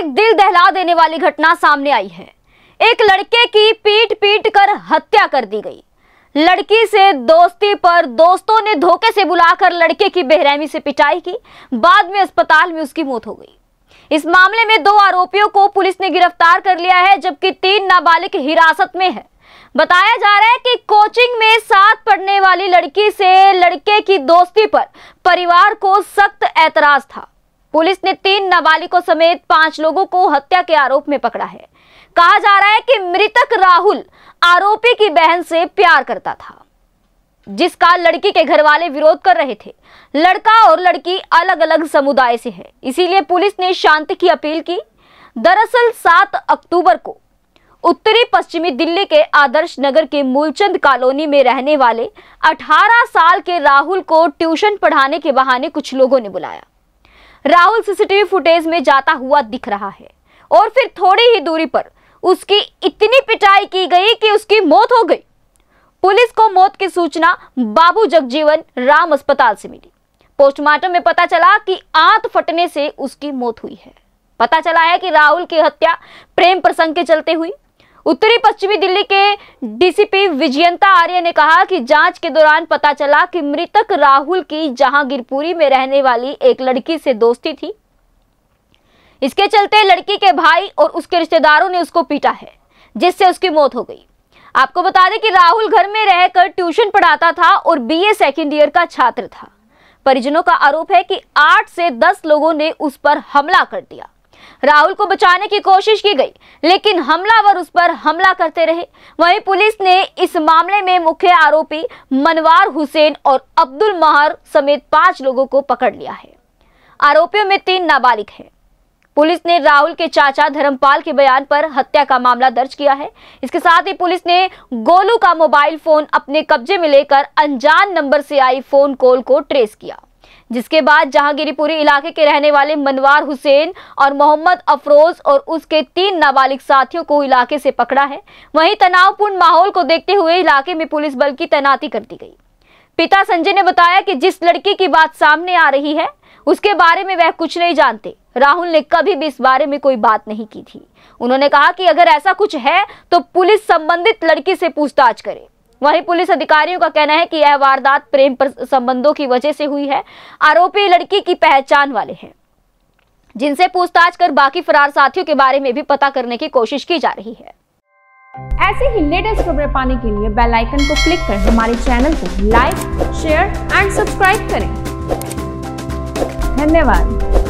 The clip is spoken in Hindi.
एक दिल दहला देने वाली घटना सामने आई है। एक लड़के की पीट पीट कर हत्या कर दी गई। लड़की से दोस्ती पर दोस्तों ने धोखे से बुलाकर लड़के की बेरहमी से पिटाई की। बाद में अस्पताल में उसकी मौत हो गई। इस मामले में दो आरोपियों को पुलिस ने गिरफ़्तार कर लिया है, जबकि तीन नाबालिग हिरासत में है। बताया जा रहा है कि कोचिंग में साथ पढ़ने वाली लड़की से लड़के की दोस्ती पर परिवार को सख्त ऐतराज था। पुलिस ने तीन नाबालिगों समेत पाँच लोगों को हत्या के आरोप में पकड़ा है। कहा जा रहा है कि मृतक राहुल आरोपी की बहन से प्यार करता था जिसका लड़की के घर वाले विरोध कर रहे थे। लड़का और लड़की अलग अलग समुदाय से है, इसीलिए पुलिस ने शांति की अपील की। दरअसल 7 अक्टूबर को उत्तरी पश्चिमी दिल्ली के आदर्श नगर के मूलचंद कॉलोनी में रहने वाले 18 साल के राहुल को ट्यूशन पढ़ाने के बहाने कुछ लोगों ने बुलाया। राहुल सीसीटीवी फुटेज में जाता हुआ दिख रहा है। और फिर थोड़ी ही दूरी पर उसकी इतनी पिटाई की गई कि उसकी मौत हो गई। पुलिस को मौत की सूचना बाबू जगजीवन राम अस्पताल से मिली। पोस्टमार्टम में पता चला कि आंत फटने से उसकी मौत हुई है। पता चला है कि राहुल की हत्या प्रेम प्रसंग के चलते हुई। उत्तरी पश्चिमी दिल्ली के डीसीपी विजयंता आर्य ने कहा कि जाँच के दौरान पता चला कि मृतक राहुल की जहांगीरपुरी में रहने वाली एक लड़की से दोस्ती थी। इसके चलते लड़की के भाई और उसके रिश्तेदारों ने उसको पीटा है, जिससे उसकी मौत हो गई। आपको बता दें कि राहुल घर में रहकर ट्यूशन पढ़ाता था और बीए सेकेंड ईयर का छात्र था। परिजनों का आरोप है कि आठ से 10 लोगों ने उस पर हमला कर दिया। राहुल को बचाने की कोशिश की गई, लेकिन हमलावर उस पर हमला करते रहे। वहीं पुलिस ने इस मामले में मुख्य आरोपी मनवार हुसैन और अब्दुल महर समेत पाँच लोगों को पकड़ लिया है। आरोपियों में तीन नाबालिग हैं। पुलिस ने राहुल के चाचा धर्मपाल के बयान पर हत्या का मामला दर्ज किया है। इसके साथ ही पुलिस ने गोलू का मोबाइल फ़ोन अपने कब्जे में लेकर अनजान नंबर से आई फ़ोन कॉल को ट्रेस किया। जिसके बाद जहांगीरपुरी इलाके के रहने वाले मनवार हुसैन और मोहम्मद अफरोज और उसके तीन नाबालिग साथियों को इलाके से पकड़ा है। वहीं तनावपूर्ण माहौल को देखते हुए इलाके में पुलिस बल की तैनाती कर दी गई। पिता संजय ने बताया कि जिस लड़की की बात सामने आ रही है, उसके बारे में वह कुछ नहीं जानते। राहुल ने कभी भी इस बारे में कोई बात नहीं की थी। उन्होंने कहा कि अगर ऐसा कुछ है तो पुलिस संबंधित लड़की से पूछताछ करे। वहीं पुलिस अधिकारियों का कहना है कि यह वारदात प्रेम संबंधों की वजह से हुई है। आरोपी लड़की की पहचान वाले हैं, जिनसे पूछताछ कर बाकी फरार साथियों के बारे में भी पता करने की कोशिश की जा रही है। ऐसे ही लेटेस्ट खबरें पाने के लिए बेल आइकन को क्लिक कर हमारे चैनल को लाइक, शेयर एंड सब्सक्राइब करें। धन्यवाद।